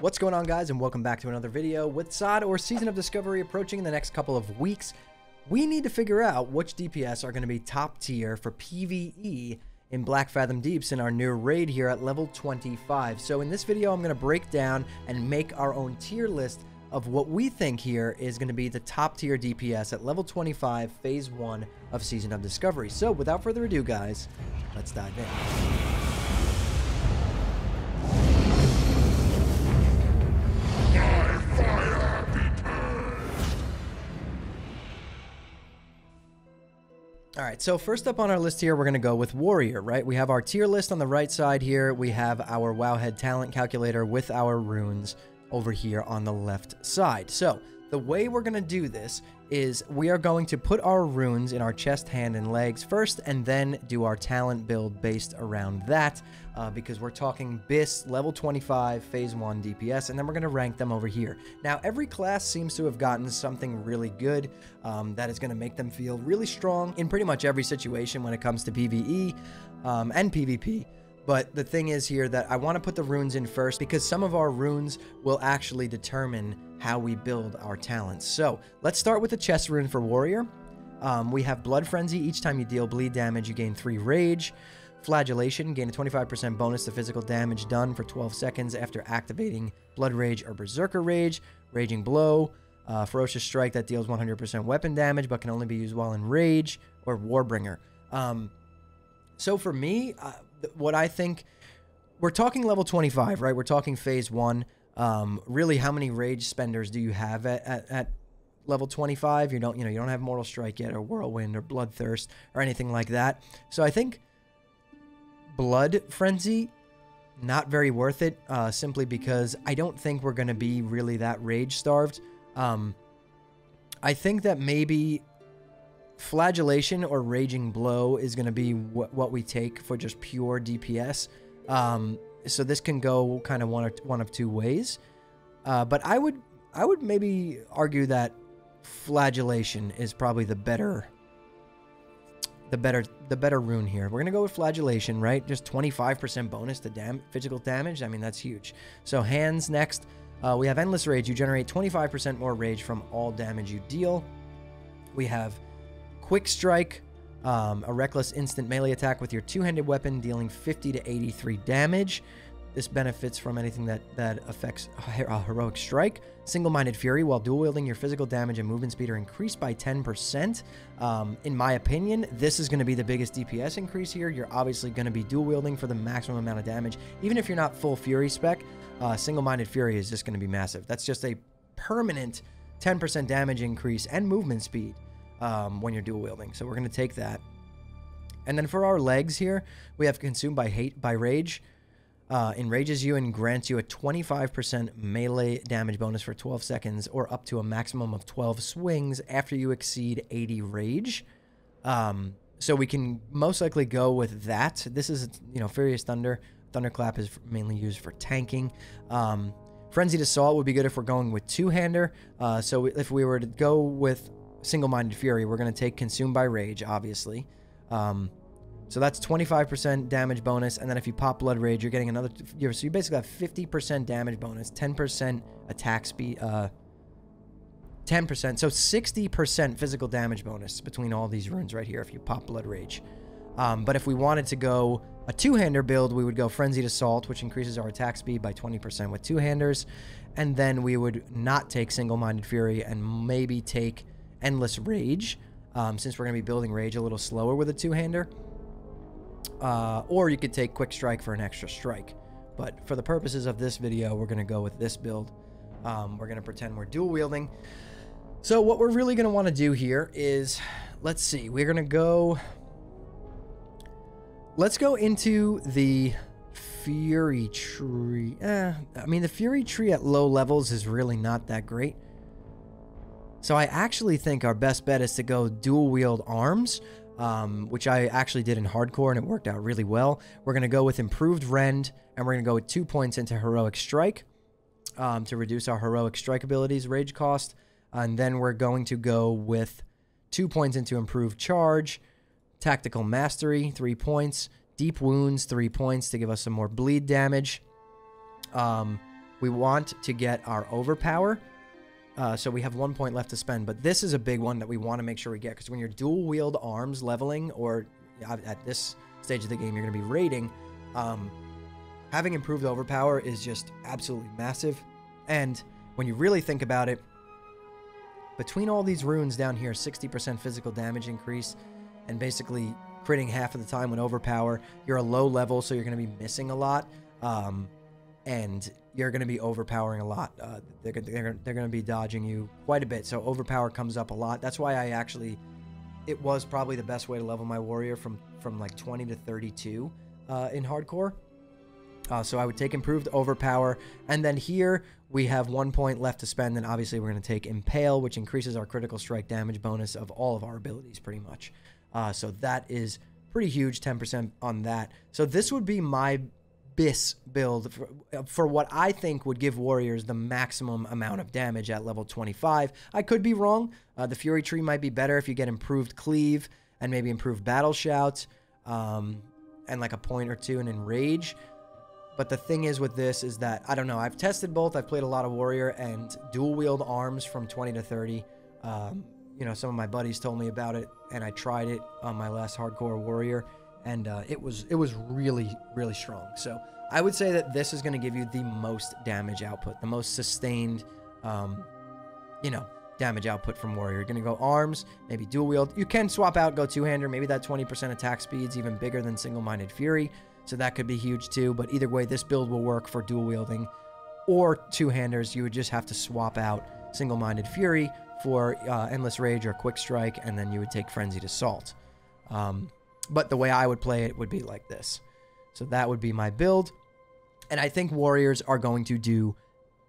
What's going on guys and welcome back to another video. With SOD or Season of Discovery approaching in the next couple of weeks, we need to figure out which DPS are going to be top tier for PvE in Blackfathom Deeps in our new raid here at level 25. So in this video I'm going to break down and make our own tier list of what we think here is going to be the top tier DPS at level 25 phase 1 of Season of Discovery. So without further ado guys, let's dive in. All right, so first up on our list here, we're going to go with Warrior, right? We have our tier list on the right side here. We have our Wowhead talent calculator with our runes over here on the left side. So the way we're going to do this is we are going to put our runes in our chest, hand, and legs first, and then do our talent build based around that, uh, because we're talking BIS level 25, phase 1 DPS, and then we're going to rank them over here. Now, every class seems to have gotten something really good um, that is going to make them feel really strong in pretty much every situation when it comes to PvE um, and PvP. But the thing is here that I want to put the runes in first because some of our runes will actually determine how we build our talents. So let's start with the chest rune for warrior. Um, we have blood frenzy. Each time you deal bleed damage, you gain three rage. Flagellation, gain a 25% bonus to physical damage done for 12 seconds after activating Blood Rage or Berserker Rage. Raging Blow, uh, Ferocious Strike that deals 100% weapon damage but can only be used while in Rage, or Warbringer. Um, so for me, uh, what I think we're talking level 25, right? We're talking phase one. Um, really, how many rage spenders do you have at, at, at, level 25? You don't, you know, you don't have Mortal Strike yet, or Whirlwind, or Bloodthirst, or anything like that. So I think Blood Frenzy, not very worth it, uh, simply because I don't think we're going to be really that rage starved. Um, I think that maybe Flagellation or Raging Blow is going to be wh what we take for just pure DPS. Um, so this can go kind of one or one of two ways. Uh, but I would I would maybe argue that Flagellation is probably the better the better the better rune here. We're gonna go with Flagellation, right? Just 25% bonus to dam physical damage. I mean that's huge. So hands next. Uh, we have Endless Rage. You generate 25% more rage from all damage you deal. We have Quick Strike, um, a reckless instant melee attack with your two-handed weapon, dealing 50 to 83 damage. This benefits from anything that, that affects a heroic strike. Single-minded fury, while dual wielding, your physical damage and movement speed are increased by 10%. Um, in my opinion, this is going to be the biggest DPS increase here. You're obviously going to be dual wielding for the maximum amount of damage. Even if you're not full fury spec, uh, single-minded fury is just going to be massive. That's just a permanent 10% damage increase and movement speed um, when you're dual wielding. So we're going to take that. And then for our legs here, we have consumed by hate by rage. Uh, enrages you and grants you a 25% melee damage bonus for 12 seconds or up to a maximum of 12 swings after you exceed 80 rage. Um, so we can most likely go with that. This is, you know, Furious Thunder. Thunderclap is mainly used for tanking. Um, Frenzied Assault would be good if we're going with two-hander. Uh, so if we were to go with single-minded fury, we're going to take consumed by rage, obviously. Um, so that's 25% damage bonus, and then if you pop blood rage, you're getting another. So you basically have 50% damage bonus, 10% attack speed, uh, 10%. So 60% physical damage bonus between all these runes right here if you pop blood rage. Um, but if we wanted to go a two-hander build, we would go Frenzied Assault, which increases our attack speed by 20% with two-handers. And then we would not take Single-Minded Fury and maybe take Endless Rage, um, since we're going to be building Rage a little slower with a two-hander. Uh, or you could take Quick Strike for an extra strike. But for the purposes of this video, we're going to go with this build. Um, we're going to pretend we're dual wielding. So what we're really going to want to do here is, let's see, we're going to go, let's go into the Fury Tree. Eh, I mean, the Fury Tree at low levels is really not that great. So I actually think our best bet is to go dual wield arms, um, which I actually did in hardcore and it worked out really well. We're going to go with improved rend and we're going to go with two points into heroic strike um, to reduce our heroic strike abilities rage cost. And then we're going to go with two points into improved charge, tactical mastery, three points, deep wounds, three points to give us some more bleed damage. Um, we want to get our overpower. Uh, so we have one point left to spend, but this is a big one that we want to make sure we get because when you're dual wield arms leveling, or at this stage of the game, you're going to be raiding. Um, having improved overpower is just absolutely massive. And when you really think about it, between all these runes down here, 60% physical damage increase, and basically critting half of the time with overpower, you're a low level, so you're going to be missing a lot. Um, and you're going to be overpowering a lot. Uh, they're, they're, they're going to be dodging you quite a bit. So overpower comes up a lot. That's why I actually, it was probably the best way to level my warrior from, from like 20 to 32 uh, in hardcore. Uh, so I would take improved overpower. And then here we have one point left to spend. And obviously we're going to take impale, which increases our critical strike damage bonus of all of our abilities pretty much. Uh, so that is pretty huge, 10% on that. So this would be my BIS build for, for, what I think would give warriors the maximum amount of damage at level 25. I could be wrong. Uh, the Fury Tree might be better if you get improved Cleave and maybe improved Battle Shout um, and like a point or two in Enrage. But the thing is with this is that, I don't know, I've tested both. I've played a lot of Warrior and dual wield arms from 20 to 30. Um, you know, some of my buddies told me about it and I tried it on my last hardcore Warrior and uh, it was it was really really strong. So I would say that this is going to give you the most damage output, the most sustained, um, you know, damage output from warrior. You're going to go arms, maybe dual wield. You can swap out, go two hander. Maybe that 20% attack speed's even bigger than single minded fury, so that could be huge too. But either way, this build will work for dual wielding or two handers. You would just have to swap out single minded fury for uh, endless rage or quick strike, and then you would take frenzied assault. Um, but the way I would play it would be like this. So that would be my build. And I think warriors are going to do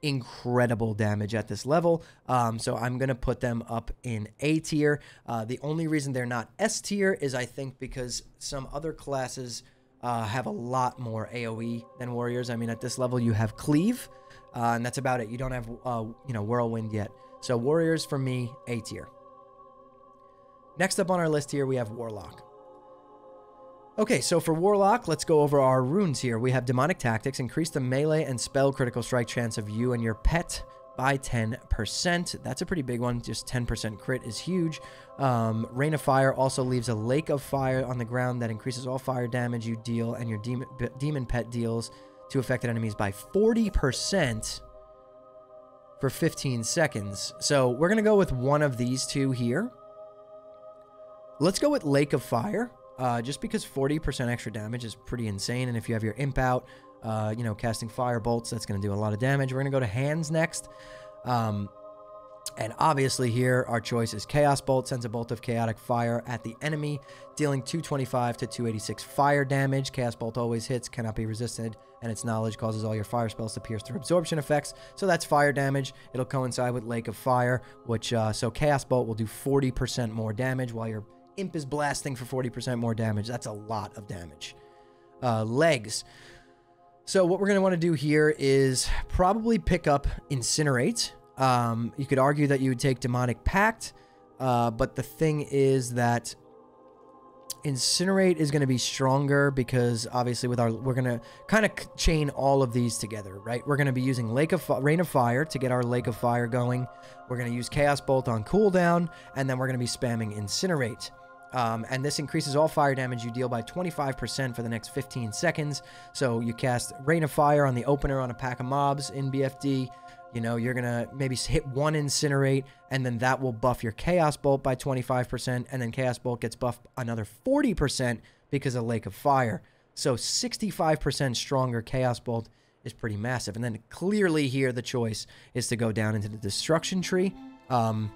incredible damage at this level. Um, so I'm going to put them up in A tier. Uh, the only reason they're not S tier is I think because some other classes uh, have a lot more AoE than warriors. I mean, at this level, you have cleave, uh, and that's about it. You don't have, uh, you know, whirlwind yet. So warriors for me, A tier. Next up on our list here, we have warlock. Okay, so for Warlock, let's go over our runes here. We have Demonic Tactics, increase the melee and spell critical strike chance of you and your pet by 10%. That's a pretty big one. Just 10% crit is huge. Um, Rain of Fire also leaves a lake of fire on the ground that increases all fire damage you deal and your demon, demon pet deals to affected enemies by 40% for 15 seconds. So we're going to go with one of these two here. Let's go with Lake of Fire uh, just because 40% extra damage is pretty insane. And if you have your imp out, uh, you know, casting fire bolts, that's going to do a lot of damage. We're going to go to hands next. Um, and obviously here, our choice is Chaos Bolt, sends a bolt of chaotic fire at the enemy, dealing 225 to 286 fire damage. Chaos Bolt always hits, cannot be resisted, and its knowledge causes all your fire spells to pierce through absorption effects. So that's fire damage. It'll coincide with Lake of Fire, which, uh, so Chaos Bolt will do 40% more damage while you're Imp is blasting for 40% more damage. That's a lot of damage. Uh, legs. So what we're going to want to do here is probably pick up Incinerate. Um, you could argue that you would take Demonic Pact, uh, but the thing is that Incinerate is going to be stronger because obviously with our we're going to kind of chain all of these together, right? We're going to be using Lake of Rain of Fire to get our Lake of Fire going. We're going to use Chaos Bolt on cooldown, and then we're going to be spamming Incinerate. Um, and this increases all fire damage you deal by 25% for the next 15 seconds. So you cast Rain of Fire on the opener on a pack of mobs in BFD. You know, you're going to maybe hit one Incinerate, and then that will buff your Chaos Bolt by 25%, and then Chaos Bolt gets buffed another 40% because of Lake of Fire. So 65% stronger Chaos Bolt is pretty massive. And then clearly here the choice is to go down into the Destruction Tree. Um,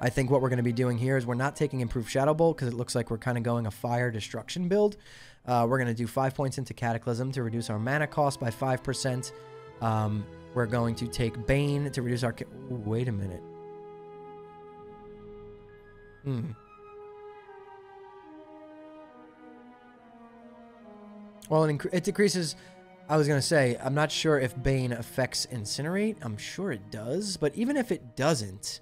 I think what we're going to be doing here is we're not taking Improved Shadow Bolt because it looks like we're kind of going a Fire Destruction build. Uh, we're going to do 5 points into Cataclysm to reduce our mana cost by 5%. Um, we're going to take Bane to reduce our... Wait a minute. Hmm. Well, it, it decreases... I was going to say, I'm not sure if Bane affects Incinerate. I'm sure it does. But even if it doesn't...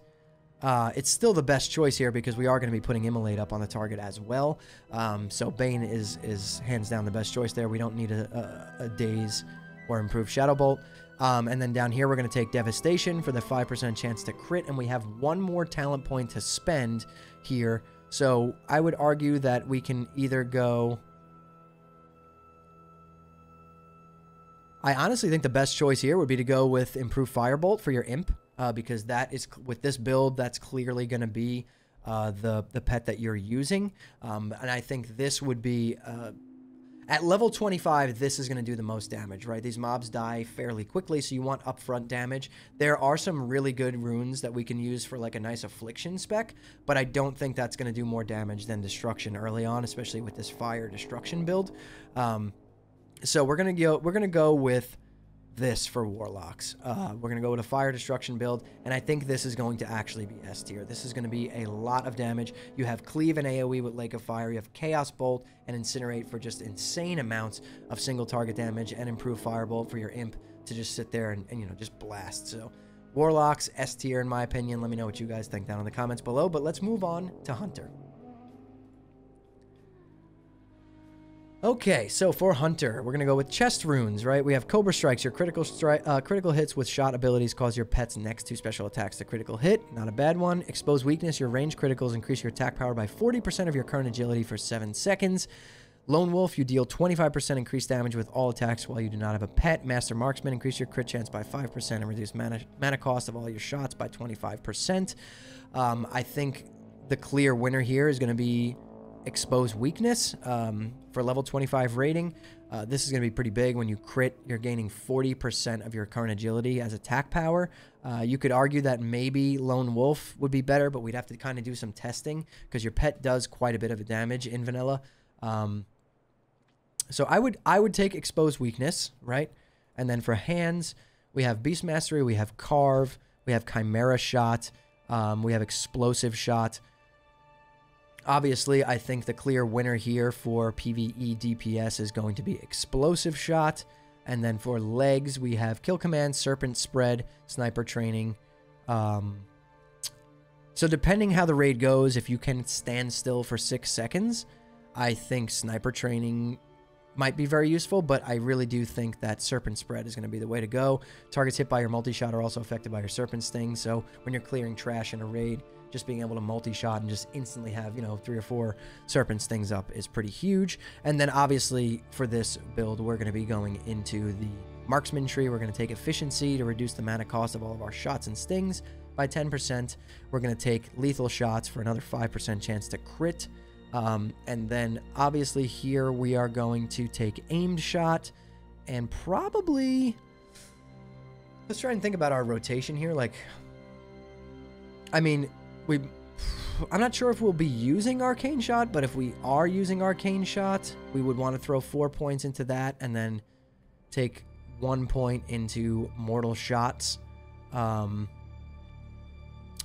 Uh, it's still the best choice here because we are going to be putting Immolate up on the target as well. Um, so Bane is is hands down the best choice there. We don't need a, a, a Daze or Improved Shadow Bolt. Um, and then down here, we're going to take Devastation for the 5% chance to crit. And we have one more talent point to spend here. So I would argue that we can either go... I honestly think the best choice here would be to go with Improved Firebolt for your Imp. Uh, because that is, with this build, that's clearly going to be uh, the, the pet that you're using. Um, and I think this would be... Uh, at level 25, this is going to do the most damage, right? These mobs die fairly quickly, so you want upfront damage. There are some really good runes that we can use for like a nice affliction spec, but I don't think that's going to do more damage than destruction early on, especially with this fire destruction build. Um, so we're gonna go. We're gonna go with this for Warlocks. Uh, we're going to go with a Fire Destruction build, and I think this is going to actually be S tier. This is going to be a lot of damage. You have Cleave and AoE with Lake of Fire. You have Chaos Bolt and Incinerate for just insane amounts of single target damage, and Improve Firebolt for your Imp to just sit there and, and you know, just blast. So Warlocks, S tier in my opinion. Let me know what you guys think down in the comments below, but let's move on to Hunter. Okay, so for Hunter, we're going to go with Chest Runes, right? We have Cobra Strikes. Your critical uh, critical hits with shot abilities cause your pet's next two special attacks to critical hit. Not a bad one. Expose Weakness. Your range criticals increase your attack power by 40% of your current agility for 7 seconds. Lone Wolf, you deal 25% increased damage with all attacks while you do not have a pet. Master Marksman, increase your crit chance by 5% and reduce mana, mana cost of all your shots by 25%. Um, I think the clear winner here is going to be expose weakness um, for level 25 rating. Uh, this is going to be pretty big. When you crit, you're gaining 40% of your current agility as attack power. Uh, you could argue that maybe Lone Wolf would be better, but we'd have to kind of do some testing because your pet does quite a bit of damage in vanilla. Um, so I would I would take expose weakness, right? And then for hands, we have Beast Mastery, we have Carve, we have Chimera Shot, um, we have Explosive Shot. Obviously, I think the clear winner here for PvE DPS is going to be Explosive Shot. And then for legs, we have Kill Command, Serpent Spread, Sniper Training. Um, so depending how the raid goes, if you can stand still for six seconds, I think Sniper Training might be very useful, but I really do think that Serpent Spread is going to be the way to go. Targets hit by your multi-shot are also affected by your Serpent Sting, so when you're clearing trash in a raid, just being able to multi-shot and just instantly have, you know, three or four serpent stings up is pretty huge. And then obviously for this build, we're going to be going into the marksman tree. We're going to take efficiency to reduce the mana cost of all of our shots and stings by 10%. We're going to take lethal shots for another 5% chance to crit. Um, and then obviously here we are going to take aimed shot and probably let's try and think about our rotation here. Like, I mean, we I'm not sure if we'll be using Arcane Shot, but if we are using Arcane Shot, we would want to throw four points into that and then take one point into Mortal Shots. Um,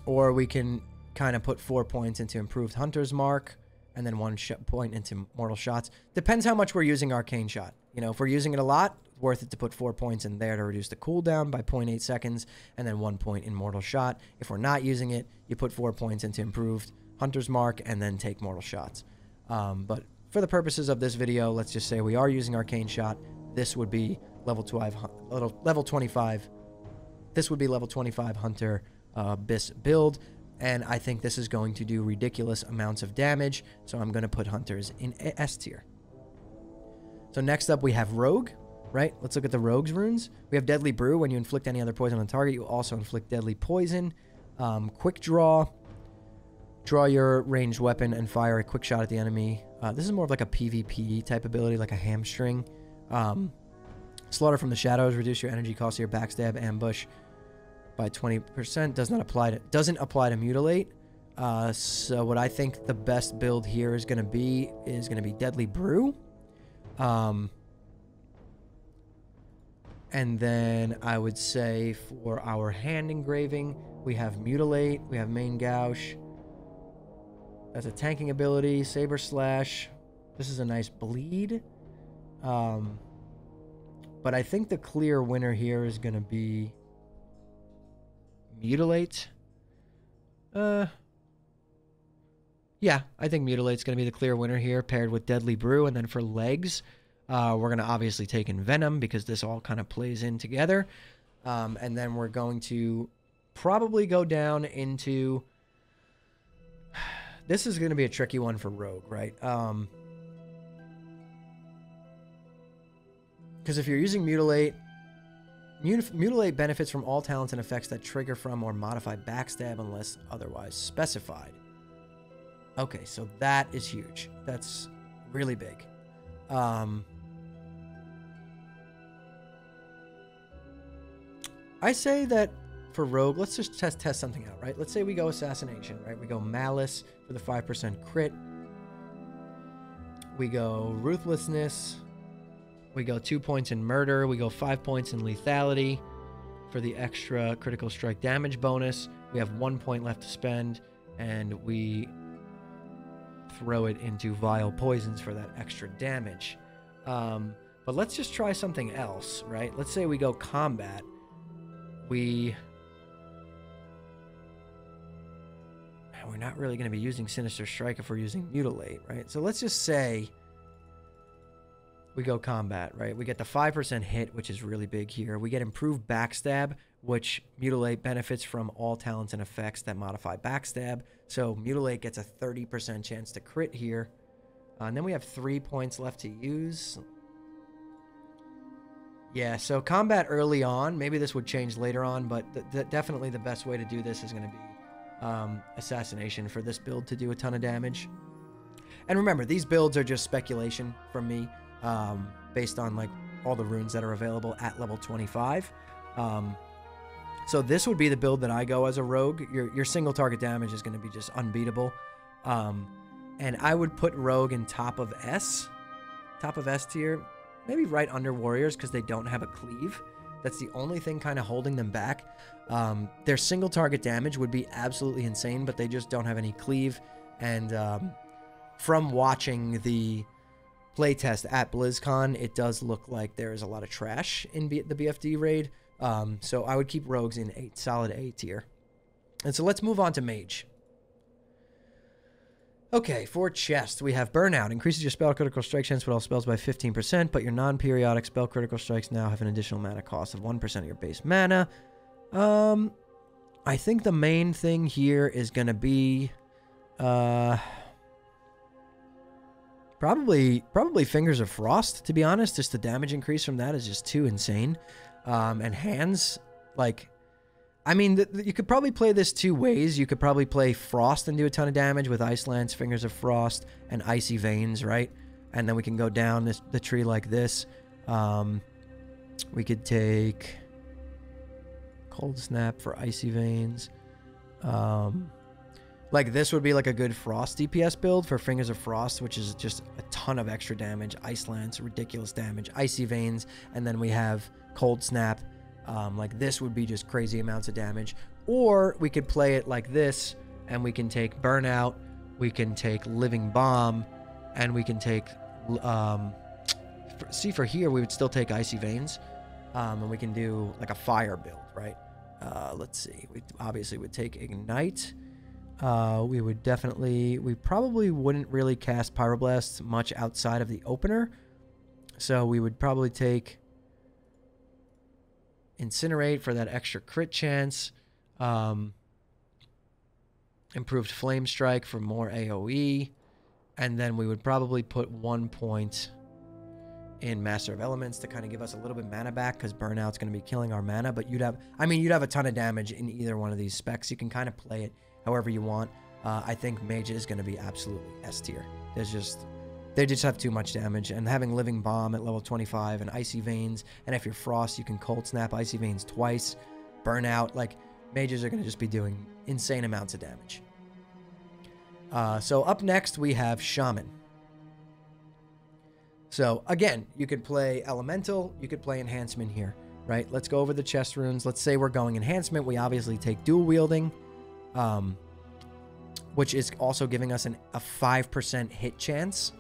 or we can kind of put four points into Improved Hunter's Mark and then one point into Mortal Shots. Depends how much we're using Arcane Shot. You know, if we're using it a lot, worth it to put four points in there to reduce the cooldown by 0.8 seconds, and then one point in Mortal Shot. If we're not using it, you put four points into Improved Hunter's Mark, and then take Mortal Shots. Um, but for the purposes of this video, let's just say we are using Arcane Shot. This would be level 12, level 25. This would be level 25 Hunter uh, Bis build. And I think this is going to do ridiculous amounts of damage. So I'm going to put Hunters in S tier. So next up we have Rogue right? Let's look at the Rogue's runes. We have Deadly Brew. When you inflict any other poison on target, you also inflict Deadly Poison. Um, quick Draw. Draw your ranged weapon and fire a quick shot at the enemy. Uh, this is more of like a PvP type ability, like a hamstring. Um, Slaughter from the Shadows. Reduce your energy cost of your backstab ambush by 20%. Does not apply to, doesn't apply to Mutilate. Uh, so what I think the best build here is going to be is going to be Deadly Brew. Um, and then I would say for our hand engraving, we have Mutilate, we have Main Gauche. That's a tanking ability, Saber Slash. This is a nice bleed. Um, but I think the clear winner here is going to be Mutilate. Uh, yeah, I think Mutilate's going to be the clear winner here, paired with Deadly Brew. And then for legs, uh, we're going to obviously take Envenom because this all kind of plays in together. Um, and then we're going to probably go down into. This is going to be a tricky one for Rogue, right? Um, because if you're using Mutilate, Mutil- Mutilate benefits from all talents and effects that trigger from or modify Backstab unless otherwise specified. Okay, so that is huge. That's really big. Um, I say that for Rogue, let's just test test something out, right? Let's say we go Assassination, right? We go Malice for the 5% crit. We go Ruthlessness. We go two points in Murder. We go five points in Lethality for the extra critical strike damage bonus. We have one point left to spend, and we throw it into Vile Poisons for that extra damage. Um, but let's just try something else, right? Let's say we go Combat. We we're not really going to be using Sinister Strike if we're using Mutilate, right? So let's just say we go combat, right? We get the 5% hit, which is really big here. We get improved backstab, which Mutilate benefits from all talents and effects that modify backstab. So Mutilate gets a 30% chance to crit here. Uh, and then we have three points left to use. Yeah, so combat early on, maybe this would change later on, but th th definitely the best way to do this is going to be um, assassination for this build to do a ton of damage. And remember, these builds are just speculation from me, um, based on like all the runes that are available at level 25. Um, so this would be the build that I go as a rogue. Your your single target damage is going to be just unbeatable. Um, and I would put rogue in top of S, top of S tier, maybe right under warriors because they don't have a cleave. That's the only thing kind of holding them back. Um, their single target damage would be absolutely insane, but they just don't have any cleave. And um, from watching the playtest at BlizzCon, it does look like there is a lot of trash in B- the BFD raid. Um, so I would keep rogues in a solid A tier. And so let's move on to mage. Okay, for chest, we have Burnout. Increases your spell critical strike chance with all spells by 15%, but your non-periodic spell critical strikes now have an additional mana cost of 1% of your base mana. Um, I think the main thing here is going to be... Uh, probably probably Fingers of Frost, to be honest. Just the damage increase from that is just too insane. Um, and hands, like I mean, th- th- you could probably play this two ways. You could probably play Frost and do a ton of damage with Ice Lance, Fingers of Frost, and Icy Veins, right? And then we can go down this, the tree like this. Um, we could take Cold Snap for Icy Veins. Um, like this would be like a good Frost DPS build for Fingers of Frost, which is just a ton of extra damage. Ice Lance, ridiculous damage. Icy Veins, and then we have Cold Snap um, like this would be just crazy amounts of damage. Or we could play it like this, and we can take Burnout, we can take Living Bomb, and we can take. Um, for, see, for here, we would still take Icy Veins, um, and we can do like a fire build, right? Uh, let's see. We obviously would take Ignite. Uh, we would definitely. We probably wouldn't really cast Pyroblast much outside of the opener. So we would probably take Incinerate for that extra crit chance. Um, improved Flame Strike for more AoE. And then we would probably put one point in Master of Elements to kind of give us a little bit mana back because Burnout's going to be killing our mana. But you'd have, I mean, you'd have a ton of damage in either one of these specs. You can kind of play it however you want. Uh, I think Mage is going to be absolutely S tier. There's just they just have too much damage. And having Living Bomb at level 25 and Icy Veins, and if you're Frost, you can Cold Snap Icy Veins twice, Burnout. Like, mages are going to just be doing insane amounts of damage. Uh, so up next, we have Shaman. So again, you could play Elemental, you could play Enhancement here, right? Let's go over the chest runes. Let's say we're going Enhancement. We obviously take Dual Wielding, um, which is also giving us an, a 5% hit chance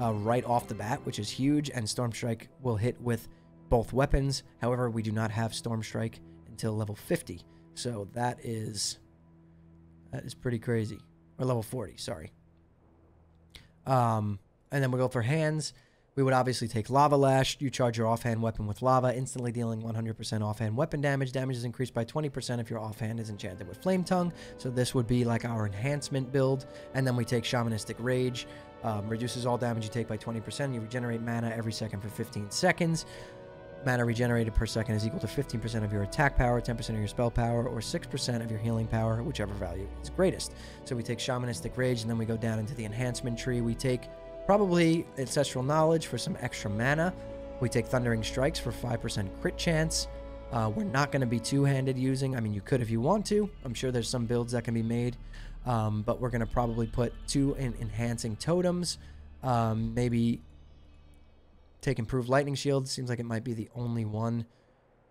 uh, right off the bat, which is huge, and Storm Strike will hit with both weapons. However, we do not have Storm Strike until level 50, so that is that is pretty crazy. Or level 40, sorry. Um, and then we go for hands. We We would obviously take Lava Lash. You charge your offhand weapon with lava, instantly dealing 100% offhand weapon damage. Damage is increased by 20% if your offhand is enchanted with Flame Tongue. So this would be like our enhancement build. And then we take Shamanistic Rage. Um, reduces all damage you take by 20%. You regenerate mana every second for 15 seconds. Mana regenerated per second is equal to 15% of your attack power, 10% of your spell power, or 6% of your healing power, whichever value is greatest. So we take Shamanistic Rage, and then we go down into the enhancement tree. We take probably Ancestral Knowledge for some extra mana. We take Thundering Strikes for 5% crit chance. Uh, we're not going to be two-handed using. I mean, you could if you want to. I'm sure there's some builds that can be made. Um, but we're going to probably put two in enhancing totems. Um, maybe take improved lightning shield. Seems like it might be the only one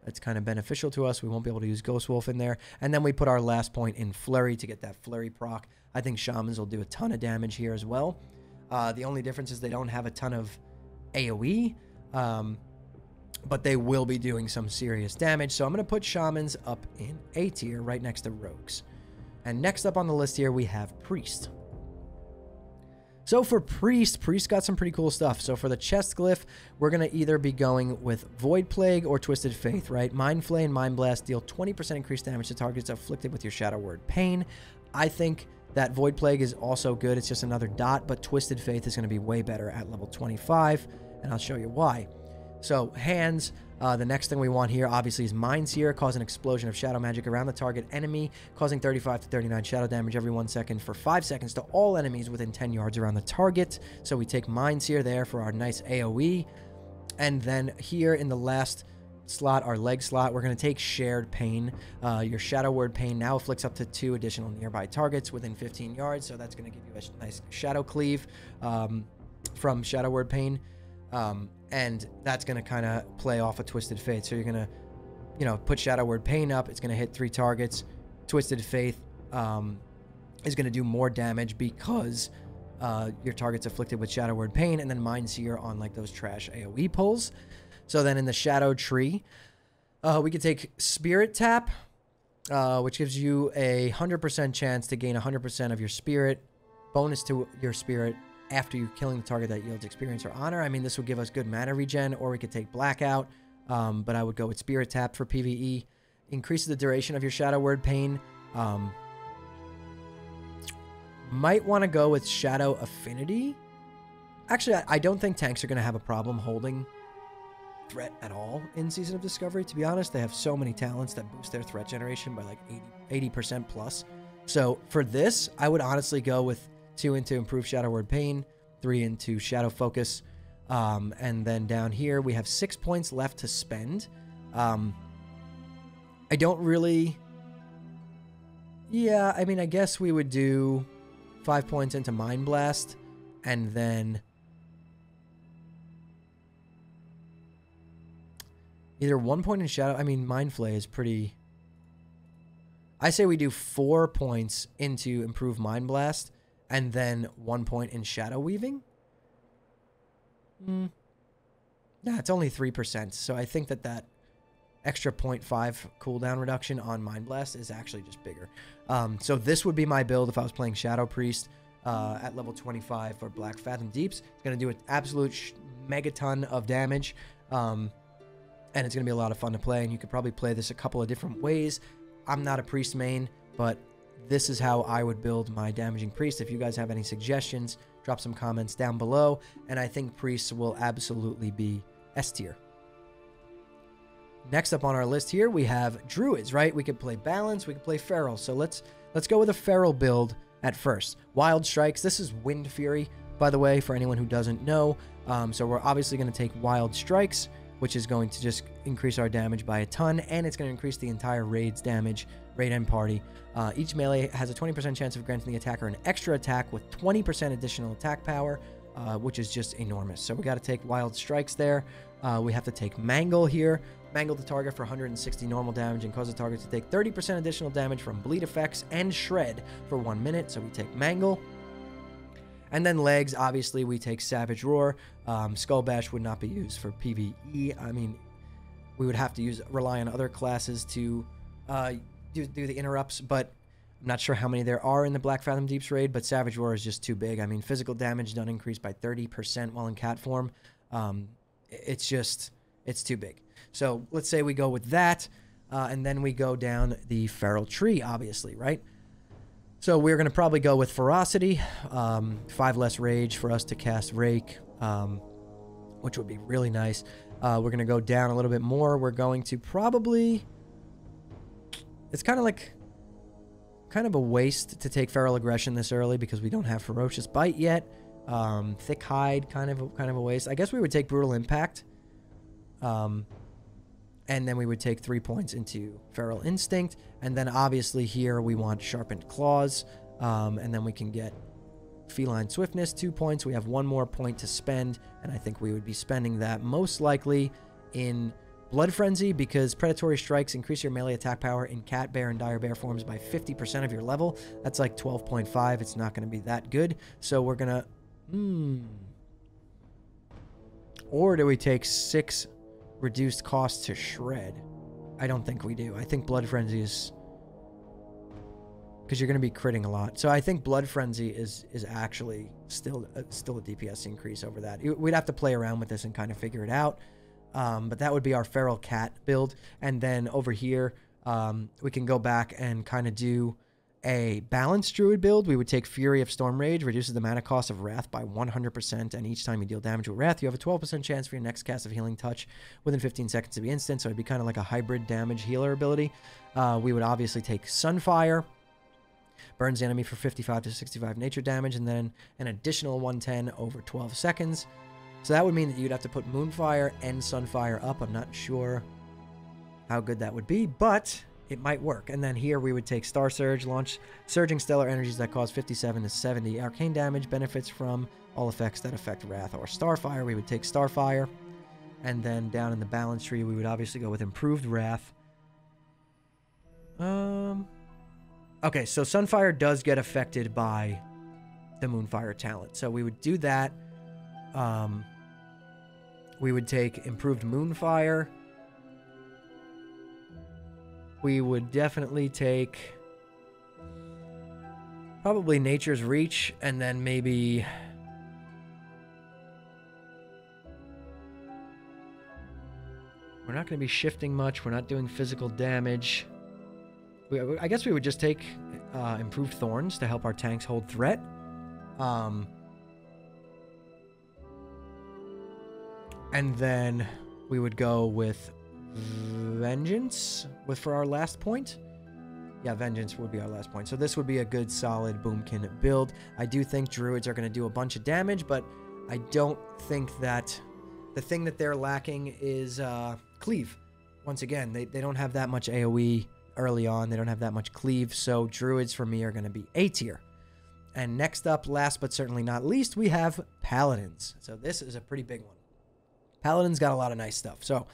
that's kind of beneficial to us. We won't be able to use Ghost Wolf in there. And then we put our last point in Flurry to get that Flurry proc. I think Shamans will do a ton of damage here as well. Uh, the only difference is they don't have a ton of AoE, um, but they will be doing some serious damage. So I'm going to put Shamans up in A tier right next to Rogues. And next up on the list here, we have Priest. So for Priest, Priest got some pretty cool stuff. So for the chest glyph, we're going to either be going with Void Plague or Twisted Faith, right? Mind Flay and Mind Blast deal 20% increased damage to targets afflicted with your Shadow Word Pain. I think that Void Plague is also good. It's just another dot, but Twisted Faith is going to be way better at level 25, and I'll show you why. So hands, uh, the next thing we want here, obviously, is Mind Sear, cause an explosion of shadow magic around the target enemy, causing 35 to 39 shadow damage every one second for 5 seconds to all enemies within 10 yards around the target. So we take Mind Sear there for our nice AoE. And then here in the last slot, our leg slot, we're going to take Shared Pain. Uh, your Shadow Word Pain now afflicts up to two additional nearby targets within 15 yards. So that's going to give you a nice Shadow Cleave um, from Shadow Word Pain. Um, and that's going to kind of play off a Twisted Faith. So you're going to, you know, put Shadow Word Pain up. It's going to hit three targets. Twisted Faith um, is going to do more damage because uh, your target's afflicted with Shadow Word Pain, and then Mind Sear on like those trash AoE pulls. So then in the Shadow Tree, uh, we could take Spirit Tap, uh, which gives you a 100% chance to gain 100% of your spirit, bonus to your spirit after you're killing the target that yields experience or honor. I mean, this would give us good mana regen, or we could take Blackout, um, but I would go with Spirit Tap for PvE. Increases the duration of your Shadow Word Pain. Um, might want to go with Shadow Affinity. Actually, I, I don't think tanks are going to have a problem holding threat at all in Season of Discovery. To be honest, they have so many talents that boost their threat generation by like 80, 80% plus. So for this, I would honestly go with two into improve shadow word pain, three into shadow focus. Um, and then down here, we have six points left to spend. Um, I don't really. Yeah, I mean, I guess we would do five points into Mind Blast and then either one point in Shadow. I mean, Mind Flay is pretty. I say we do four points into Improve Mind Blast and then one point in shadow weaving. Mm. Yeah, it's only 3%. So I think that that extra 0.5 cooldown reduction on Mind Blast is actually just bigger. Um, so this would be my build if I was playing Shadow Priest uh, at level 25 for Blackfathom Deeps. It's going to do an absolute megaton of damage. Um, and it's going to be a lot of fun to play. And you could probably play this a couple of different ways. I'm not a Priest main, but this is how I would build my damaging priest. If you guys have any suggestions, drop some comments down below. And I think priests will absolutely be S tier. Next up on our list here, we have druids, right? We could play balance, we could play feral. So let's let's go with a feral build at first. Wild strikes. This is wind fury, by the way, for anyone who doesn't know. Um, so we're obviously going to take wild strikes, which is going to just increase our damage by a ton, and it's going to increase the entire raid's damage Raid End Party. Uh, each melee has a 20% chance of granting the attacker an extra attack with 20% additional attack power, uh, which is just enormous. So we got to take Wild Strikes there. Uh, we have to take Mangle here. Mangle the target for 160 normal damage and cause the target to take 30% additional damage from bleed effects and shred for one minute. So we take Mangle. And then legs, obviously, we take Savage Roar. Um, Skull Bash would not be used for PvE. I mean, we would have to use rely on other classes to uh, do, do the interrupts, but I'm not sure how many there are in the Blackfathom Deeps raid, but Savage Roar is just too big. I mean, physical damage done increased by 30% while in cat form. Um, it's just it's too big. So let's say we go with that, uh, and then we go down the feral tree, obviously, right? So we're going to probably go with ferocity, um, five less rage for us to cast rake, um, which would be really nice. Uh, we're going to go down a little bit more. We're going to probably. It's kind of like. Kind of a waste to take feral aggression this early because we don't have ferocious bite yet. Um, thick hide, kind of kind of a waste. I guess we would take brutal impact. Um, and then we would take three points into feral instinct, and then obviously here we want sharpened claws, um, and then we can get feline swiftness two points. We have one more point to spend, and I think we would be spending that most likely in Blood Frenzy because predatory strikes increase your melee attack power in cat, bear, and dire bear forms by 50% of your level. That's like 12.5. It's not going to be that good. So we're going to Hmm. Or do we take six reduced costs to shred? I don't think we do. I think Blood Frenzy is because you're going to be critting a lot. So I think Blood Frenzy is is actually still uh, still a DPS increase over that. We'd have to play around with this and kind of figure it out. Um, but that would be our feral cat build, and then over here um, we can go back and kind of do a balanced druid build, we would take Fury of Stormrage, reduces the mana cost of Wrath by 100%, and each time you deal damage with Wrath, you have a 12% chance for your next cast of Healing Touch within 15 seconds to be instant, so it'd be kind of like a hybrid damage healer ability. Uh, we would obviously take Sunfire, burns the enemy for 55 to 65 nature damage, and then an additional 110 over 12 seconds. So that would mean that you'd have to put Moonfire and Sunfire up. I'm not sure how good that would be, but it might work. And then here we would take Starsurge, launch Surging Stellar Energies that cause 57 to 70 arcane damage, benefits from all effects that affect Wrath or Starfire. We would take Starfire. And then down in the balance tree, we would obviously go with Improved Wrath. Um. Okay, so Sunfire does get affected by the Moonfire talent. So we would do that. Um, we would take Improved Moonfire we would definitely take probably Nature's Reach and then maybe We're not going to be shifting much. We're not doing physical damage. We, I guess we would just take uh, improved thorns to help our tanks hold threat. Um, and then we would go with Vengeance with for our last point. Yeah, Vengeance would be our last point. So this would be a good solid Boomkin build. I do think Druids are going to do a bunch of damage, but I don't think that the thing that they're lacking is uh, Cleave. Once again, they, they don't have that much AoE early on. They don't have that much Cleave, so Druids for me are going to be A tier. And next up, last but certainly not least, we have Paladins. So this is a pretty big one. Paladins got a lot of nice stuff. So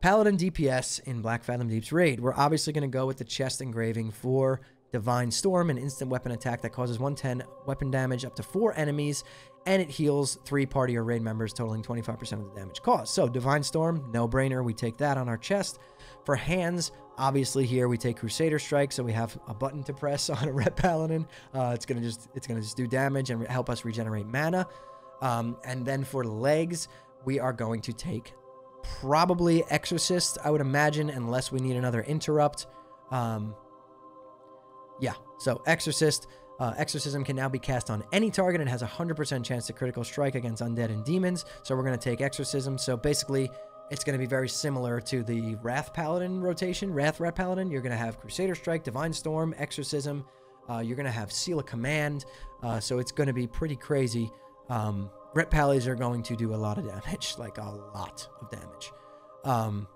Paladin DPS in Blackfathom Deep's raid. We're obviously going to go with the chest engraving for Divine Storm, an instant weapon attack that causes 110 weapon damage up to four enemies, and it heals three party or raid members, totaling 25% of the damage caused. So, Divine Storm, no brainer. We take that on our chest. For hands, obviously here we take Crusader Strike, so we have a button to press on a Ret Paladin. Uh, it's gonna just it's gonna just do damage and help us regenerate mana. Um, and then for legs, we are going to take probably Exorcist, I would imagine, unless we need another interrupt. Um, yeah, so Exorcist. Uh, Exorcism can now be cast on any target and has a 100% chance to critical strike against undead and demons. So we're going to take Exorcism. So basically, it's going to be very similar to the Wrath Paladin rotation. Wrath Ret Paladin, you're going to have Crusader Strike, Divine Storm, Exorcism. Uh, you're going to have Seal of Command. Uh, so it's going to be pretty crazy. Um, Ret Pallies are going to do a lot of damage, like a lot of damage. Um,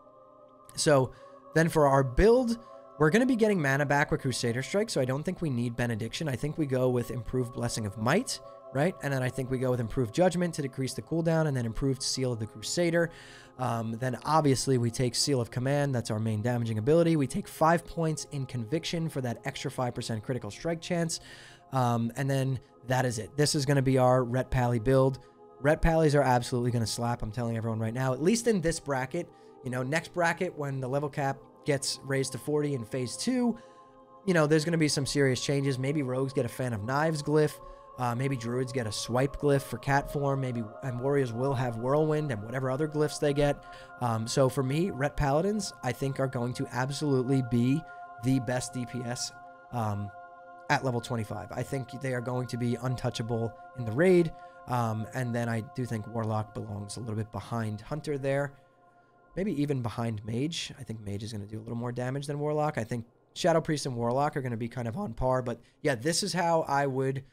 so then for our build, we're going to be getting mana back with Crusader Strike, so I don't think we need Benediction. I think we go with Improved Blessing of Might, right? And then I think we go with Improved Judgment to decrease the cooldown, and then Improved Seal of the Crusader. Um, then obviously we take Seal of Command, that's our main damaging ability. We take 5 points in Conviction for that extra 5% critical strike chance. Um, and then that is it. This is going to be our Ret Pally build. Ret Pallies are absolutely going to slap. I'm telling everyone right now, at least in this bracket. You know, next bracket, when the level cap gets raised to 40 in phase two, you know, there's going to be some serious changes. Maybe rogues get a fan of knives glyph. Uh, maybe druids get a swipe glyph for cat form. Maybe and warriors will have whirlwind and whatever other glyphs they get. Um, so for me, ret paladins I think are going to absolutely be the best DPS um, at level 25. I think they are going to be untouchable in the raid. Um, and then I do think warlock belongs a little bit behind hunter there. Maybe even behind mage. I think mage is going to do a little more damage than warlock. I think shadow priest and warlock are going to be kind of on par. But yeah, this is how I would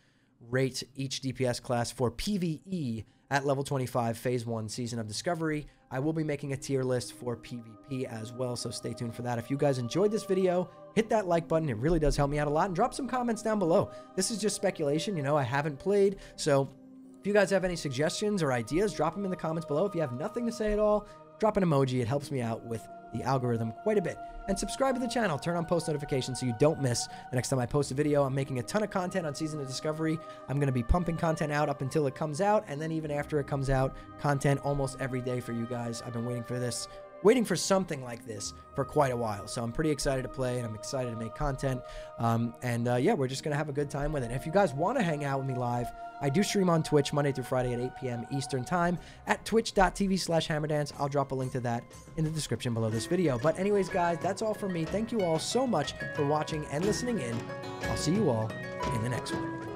rate each DPS class for PvE at level 25, phase 1, season of discovery. I will be making a tier list for PvP as well, so stay tuned for that. If you guys enjoyed this video, hit that like button. It really does help me out a lot. And drop some comments down below. This is just speculation. You know, I haven't played, so if you guys have any suggestions or ideas, drop them in the comments below. If you have nothing to say at all, drop an emoji. It helps me out with the algorithm quite a bit. And subscribe to the channel, turn on post notifications so you don't miss the next time I post a video. I'm making a ton of content on Season of Discovery. I'm going to be pumping content out up until it comes out, and then even after it comes out, content almost every day for you guys. I've been waiting for this waiting for something like this for quite a while. So I'm pretty excited to play and I'm excited to make content. Um, and uh, yeah, we're just going to have a good time with it. If you guys want to hang out with me live, I do stream on Twitch Monday through Friday at 8 p.m. Eastern Time at twitch.tv slash hammerdance. I'll drop a link to that in the description below this video. But anyways, guys, that's all for me. Thank you all so much for watching and listening in. I'll see you all in the next one.